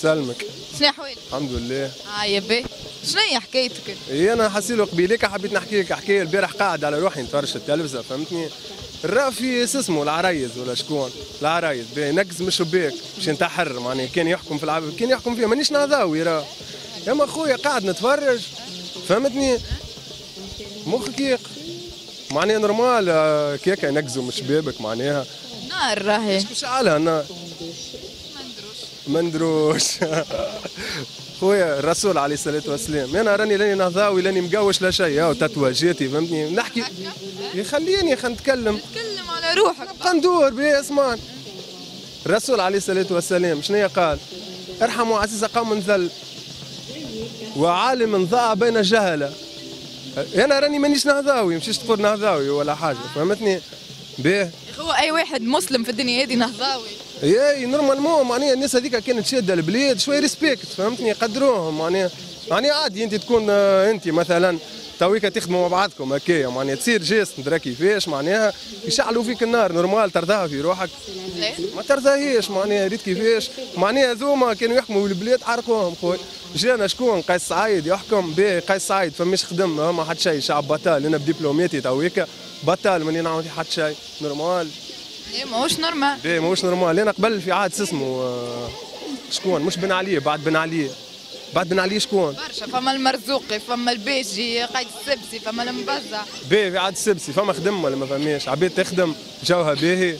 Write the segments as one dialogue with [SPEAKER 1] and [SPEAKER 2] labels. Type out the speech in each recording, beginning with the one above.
[SPEAKER 1] يسلمك
[SPEAKER 2] شنو احوالك؟
[SPEAKER 1] الحمد لله.
[SPEAKER 2] آه يا بي شنو هي حكايتك؟
[SPEAKER 1] اي أنا حسيلو قبيليك حبيت نحكي لك حكاية. البارح قاعد على روحي نتفرج التلفزة فهمتني؟ الرا في شو اسمه العرايز ولا شكون؟ العرايز نقز من الشباك باش ينتحر معناها كان يحكم في العب كان يحكم فيها. مانيش نهضاوي راه. يا خويا قاعد نتفرج فهمتني؟ مخك يق معناها نورمال آه، كيكا ينقزوا من شبابك معناها.
[SPEAKER 2] نار راهي.
[SPEAKER 1] مش على النار مندروش. خويا الرسول عليه الصلاة والسلام أنا راني لاني نهضاوي لاني مقوش لا شيء. تاتواجاتي فهمتني؟ نحكي. يخليني خلينا نتكلم
[SPEAKER 2] تكلم على روحك.
[SPEAKER 1] نبقى ندور بيه اسمان الرسول عليه الصلاة والسلام شنو قال؟ ارحموا عزيز قوم ذل. وعالم ضاع بين جهله. أنا راني مانيش نهضاوي مشيش تقول نهضاوي ولا حاجة. فهمتني؟ بيه.
[SPEAKER 2] هو أي واحد مسلم في الدنيا هذه نهضاوي.
[SPEAKER 1] إي نورمالمون معناها الناس هذيك كانت شاده البلاد شوي ريسبكت فهمتني؟ يقدروهم معناها معناها عادي أنت تكون آه، أنت مثلا تويكا تخدموا مع بعضكم هكايا معناها تصير جيست ندرا كيفاش معناها يشعلوا فيك النار نورمال ترضاها في روحك؟ ما ترضاهيش معناها ريت كيفاش. معناها ذوما كانوا يحكموا البلاد حرقوهم خويا جانا شكون؟ قيس سعيد يحكم به قيس سعيد فماش خدم ما حد شيء شعب بطال أنا بدبلوماتي تويكا بطال ماني نعمل حتى شيء normal.
[SPEAKER 2] ليه ماهوش normal.
[SPEAKER 1] باهي ماهوش normal. أنا قبل في عهد اسمه آه، شكون؟ مش بن علي بعد بن علي. بعد بن علي شكون؟
[SPEAKER 2] برشا فما المرزوقي فما البيجي قايد السبسي فما المبزع.
[SPEAKER 1] باهي في عهد السبسي فما خدم ولا ما فماش. عبيد تخدم جوها باهي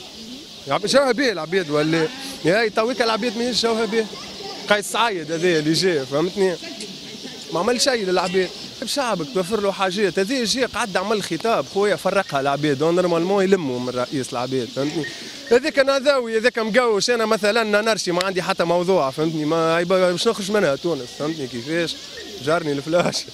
[SPEAKER 1] جوها باهي العبيد ولا؟ يا تويك العبيد ماهيش جوها باهي قيس سعيد هذا اللي جا فهمتني؟ ما عمل شيء للعبيد. شعبك توفر له حاجات هذا جا قعد عمل خطاب خويا فرقها العبيد. نورمالمون يلموا من رئيس العبيد فهمتني؟ هذاك نهضاوي هذاك مقوش. أنا مثلا نرشي ما عندي حتى موضوع فهمتني؟ ما باش نخرج منها تونس فهمتني؟ كيفاش؟ جارني الفلاش.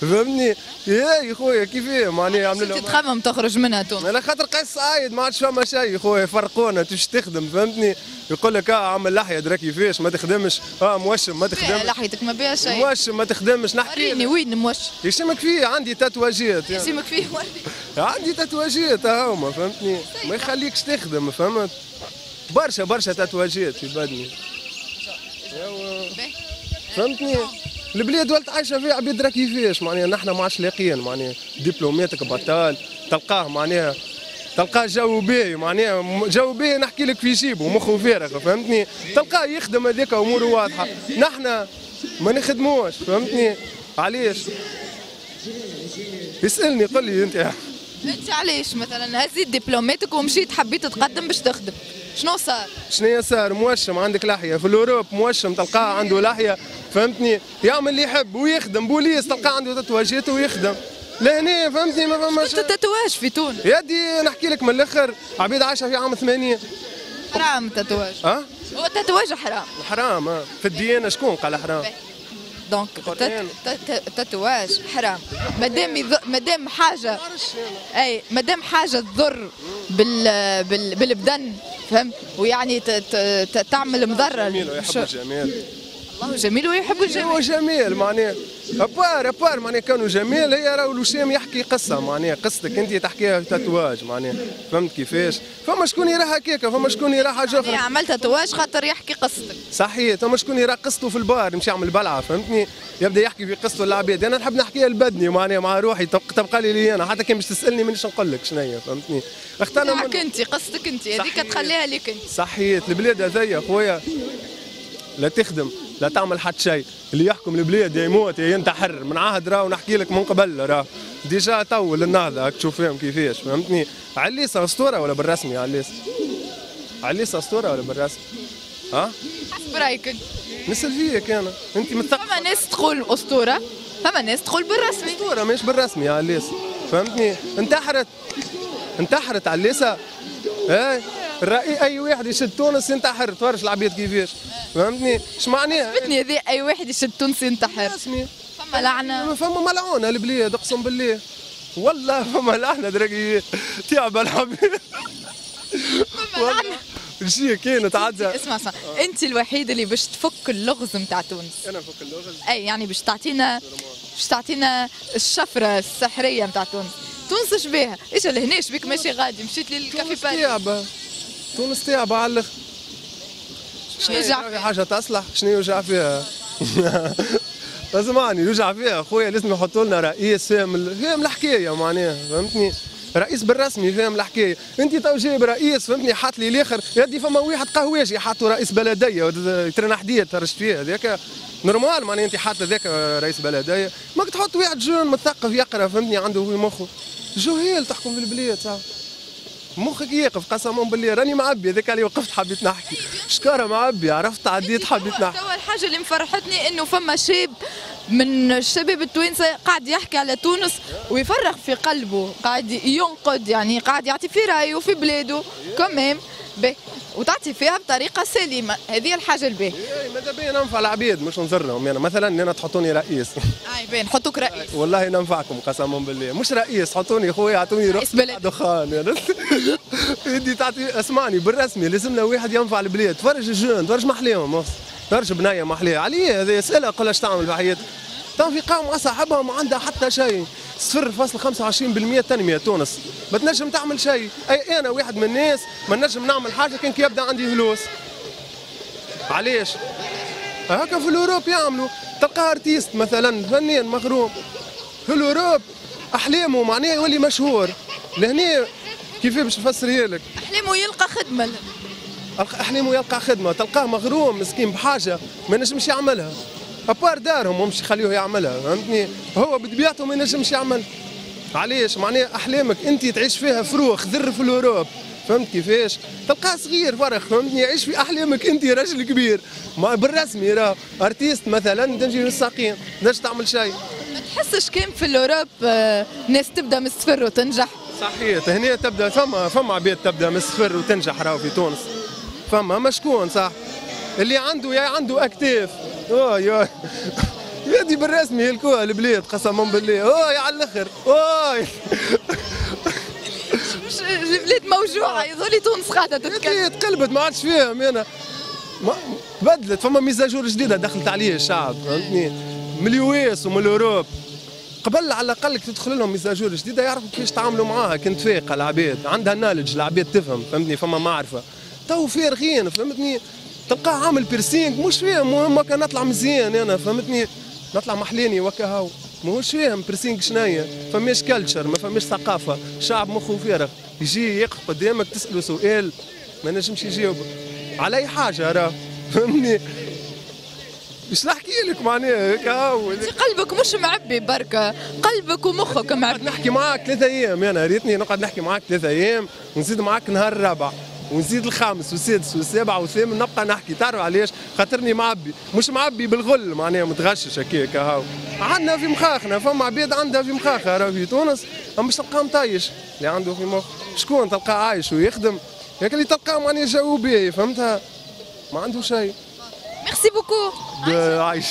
[SPEAKER 1] فهمتني؟ يا خويا كيفاه معناها عملوا
[SPEAKER 2] انت
[SPEAKER 1] لهم
[SPEAKER 2] تخمم تخرج منها تونس
[SPEAKER 1] على خاطر قيس سعيد ما عادش فما شيء. خويا يفرقونا. تمشي تخدم؟ فهمتني؟ يقول لك آه عمل لحية درا كيفاش؟ ما تخدمش. آه موشم ما
[SPEAKER 2] بيها
[SPEAKER 1] تخدمش
[SPEAKER 2] لحيتك ما بها شيء.
[SPEAKER 1] موشم ما تخدمش. نحكي
[SPEAKER 2] وريني وين موش؟
[SPEAKER 1] يشمك فيه عندي تاتواجات.
[SPEAKER 2] يسمك فيه وريني.
[SPEAKER 1] عندي تاتواجات هاهما فهمتني؟ ما يخليكش تخدم فهمت؟ برشا برشا تاتواجات في بدني. فهمتني؟ البلاد ولت عايشة فيها عبيد راه كيفاش معناها نحن ما عادش لاقيين معناها دبلوماتك بطال تلقاه معناها تلقاه جو باهي معناها جو باهي نحكي لك في جيبه مخه فارغ فهمتني؟ تلقاه يخدم هذيك اموره واضحة. نحن ما نخدموش فهمتني؟ علاش؟ يسألني قل لي أنت.
[SPEAKER 2] أنت علاش مثلا؟ هزيت دبلوماتك ومشيت حبيت تقدم باش تخدم. شنو صار؟
[SPEAKER 1] شنو صار موشم عندك لحية. في الأوروب موشم تلقاه عنده لحية. فهمتني؟ يعمل اللي يحب ويخدم. بوليس تلقاه عنده تتواجات ويخدم لهنا فهمتني؟ ما فماش
[SPEAKER 2] انت تتواج في تونس
[SPEAKER 1] يدي نحكي لك من الأخر. عبيد عايشه في عام 80
[SPEAKER 2] حرام تتواج
[SPEAKER 1] آه
[SPEAKER 2] هو تتواج حرام.
[SPEAKER 1] حرام آه في الديانة شكون قال حرام؟
[SPEAKER 2] دونك تتواج حرام مادام مادام حاجة اي مادام حاجة تضر بال بال بالبدن فهمت ويعني تعمل مضره شو-
[SPEAKER 1] الجمال
[SPEAKER 2] الله جميل ويحب
[SPEAKER 1] هو
[SPEAKER 2] الجمال
[SPEAKER 1] جميل معناها ابار ابار معناها كانوا جميل. هي راهو الوسام يحكي قصة معناها قصتك انت تحكيها في تاتواج معناها فهمت كيفاش؟ فما شكون يراها هكاكا فما شكون يراها
[SPEAKER 2] حاجة
[SPEAKER 1] أخرى.
[SPEAKER 2] عملت تتواج خاطر يحكي قصتك.
[SPEAKER 1] صحيح ثم شكون يرى قصته في البار يمشي يعمل بلعة فهمتني؟ يبدأ يحكي في قصته العباد أنا نحب نحكيها لبدني معناها مع روحي تبقى, لي لي أنا حتى كان باش تسألني مانيش نقول لك شنو هي فهمتني اخترنا
[SPEAKER 2] تاعك
[SPEAKER 1] من...
[SPEAKER 2] انت قصتك انت هذيك. تخليها ليك انت.
[SPEAKER 1] صحيت البلاد هذيا خويا لا تخدم. لا تعمل حتى شيء. اللي يحكم البلاد يا يموت يا ينتحر. من عهد راه ونحكي لك من قبل راه. ديجا طول النهضه هاك تشوف فيهم كيفاش فهمتني؟ عليسه أسطورة ولا بالرسمي عليسه عليسه أسطورة ولا بالرسمي؟ ها؟
[SPEAKER 2] حسب رأيك.
[SPEAKER 1] نسال فيك أنا. أنت مثقف
[SPEAKER 2] فما ناس تقول أسطورة فما ناس تقول بالرسمي.
[SPEAKER 1] أسطورة مش بالرسمي على الليس فهمتني؟ انتحرت. انتحرت على الليسه اي الرأي أي واحد يشد تونس ينتحر تفرج العبيد كيفاش؟ فهمتني؟ اش معناها
[SPEAKER 2] بتني ذي أي واحد يشد تونسي ينتحر. فما لعنة.
[SPEAKER 1] فما ملعونة البلاد اقسم بالله. والله فما لعنة دراكي. تعب العبيد والله. شي كانت عدى
[SPEAKER 2] اسمع اسمع. أنت الوحيد اللي باش تفك اللغز نتاع تونس.
[SPEAKER 1] أنا فوق اللغز.
[SPEAKER 2] أي يعني باش تعطينا باش تعطينا الشفرة السحرية نتاع تونس. تونس شبيها إيش لهنا بك ماشي غادي. مشيت للكافي
[SPEAKER 1] تونس
[SPEAKER 2] باري
[SPEAKER 1] تعبة تونس تعبة على الآخر
[SPEAKER 2] شنو يوجع؟
[SPEAKER 1] في
[SPEAKER 2] فيها؟
[SPEAKER 1] حاجة تصلح شنو يوجع فيها؟ اسمعني يوجع فيها. خويا لازم يحطوا لنا رئيس فاهم فاهم الحكاية معناها فهمتني؟ رئيس بالرسمي فاهم الحكاية. أنت تو جايب رئيس فهمتني؟ حاط لي الآخر. يدي فما واحد قهواجي حاطوا رئيس بلدية ترنا حديه ترشت فيها. هذاك normal معناها أنت حاط هذاك رئيس بلدية. ماك تحط واحد jeune مثقف يقرأ فهمتني؟ عنده في مخه. جهيل تحكم في البلاد صح. مخك يقف قسما بالله راني معبي هذاك اللي وقفت حبيت نحكي. شكارة معبي عرفت عديت حبيت نحكي.
[SPEAKER 2] توا الحاجة اللي مفرحتني إنه فما شاب من الشباب التوانسة قاعد يحكي على تونس ويفرغ في قلبه قاعد ينقد يعني قاعد يعطي في رأيه في بلاده. كمام به. وتعطي فيها بطريقة سليمة. هذه الحاجة الباهيه
[SPEAKER 1] إيه، ماذا بيا؟ ننفع العبيد مش نضرهم يعني مثلا أنا تحطوني رئيس.
[SPEAKER 2] اي بين. نحطوك رئيس.
[SPEAKER 1] والله ننفعكم قسما بالله. مش رئيس حطوني خويا اعطوني
[SPEAKER 2] رئيس بلد.
[SPEAKER 1] دخان يعني. يدي تعطي اسمعني بالرسمي لازمنا واحد ينفع البلاد. تفرج الجون تفرج محليهم. تفرج بناية محلية. عليه هذا اسئله قول اش تعمل في حياتك؟ تو في قام مع صاحبها ما عندها حتى شيء. 0.25% تنمية تونس. ما تنجم تعمل شيء. أي أنا واحد من الناس ما نجم نعمل حاجة كان كي يبدأ عندي فلوس. علاش؟ هكا في الأوروب يعملوا. تلقى أرتيست مثلا فنان مغروم في الأوروب أحلامه معناه يولي مشهور. لهنا كيف باش نفسرها لك؟
[SPEAKER 2] أحلامه يلقى
[SPEAKER 1] خدمة. أحلامه يلقى خدمة. تلقاه مغروم مسكين بحاجة ما نجمش يعملها. أبار دارهم ومش يخليوه يعملها فهمتني؟ هو بطبيعته ما ينجمش يعمل. علاش؟ معناه أحلامك أنت تعيش فيها فروخ ذر في الأوروب. فهمت كيفاش؟ تلقاه صغير فرق فهمتني؟ يعيش في أحلامك أنت راجل كبير. ما بالرسمي راه أرتيست مثلا تنجي من الساقين ما تعمل شيء.
[SPEAKER 2] ما تحسش كان في الأوروب آه، ناس تبدأ من الصفر وتنجح؟
[SPEAKER 1] صحيح هنا تبدأ فما فما عباد تبدأ من الصفر وتنجح راهو في تونس. فما ما شكون صح؟ اللي عنده يا عنده أكتاف. أوه يا. يدي بالرسمي الكوها البلاد قسما بالله. أوه يا على الأخر. أوه.
[SPEAKER 2] مش البلاد موجوعه يظهر تونس قاعدة تتكلم.
[SPEAKER 1] تقلبت ما عادش فيهم أنا ما تبدلت فما mise à jour جديدة دخلت عليه الشعب فهمتني؟ من ال US ومن ال Europe. قبل على الأقل تدخل لهم mise à jour جديدة يعرفوا كيفاش تعاملوا معاها. كنت فايقه العباد عندها knowledge العباد تفهم فهمتني؟ فما معرفة. تو فارغين فهمتني؟ تلقاه عامل piercing مش فاهم المهم كان نطلع مزيان أنا فهمتني؟ نطلع محليني وكا هاو. ماهوش فاهم piercing شنيا فماش culture ما فماش ثقافة. شعب مخه فارغ. يجي يقف قدامك تسأله سؤال ما نجمش يجاوبك على أي حاجة راه؟ فهمني مش نحكي لك معناها هيك
[SPEAKER 2] قلبك مش معبي بركة. قلبك ومخك معبي.
[SPEAKER 1] نحكي معاك ثلاثة أيام أنا ريتني نقعد نحكي معاك ثلاثة أيام ونزيد معاك نهار الرابع. ونزيد الخامس والسادس والسابع والثامن نبقى نحكي. تعرف علاش؟ خاطرني معبي مش معبي بالغل معناها متغشش هكاك هاو عندنا في مخاخنا فما عباد عندها في مخاخها راه في تونس اما باش تلقاه مطيش اللي عنده في مخ شكون تلقاه عايش ويخدم؟ هيك اللي تلقاه معناها جو باهي فهمتها؟ ما عنده شيء.
[SPEAKER 2] merci beaucoup
[SPEAKER 1] عايش.